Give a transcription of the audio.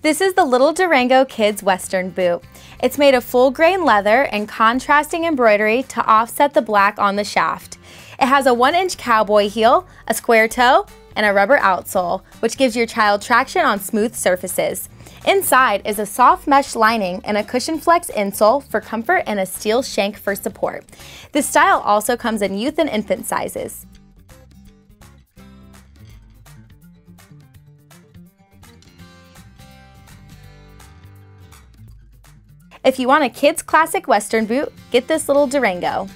This is the Little Durango Kids Western boot. It's made of full grain leather and contrasting embroidery to offset the black on the shaft. It has a one inch cowboy heel, a square toe, and a rubber outsole, which gives your child traction on smooth surfaces. Inside is a soft mesh lining and a cushion flex insole for comfort and a steel shank for support. This style also comes in youth and infant sizes. If you want a kid's classic western boot, get this little Durango.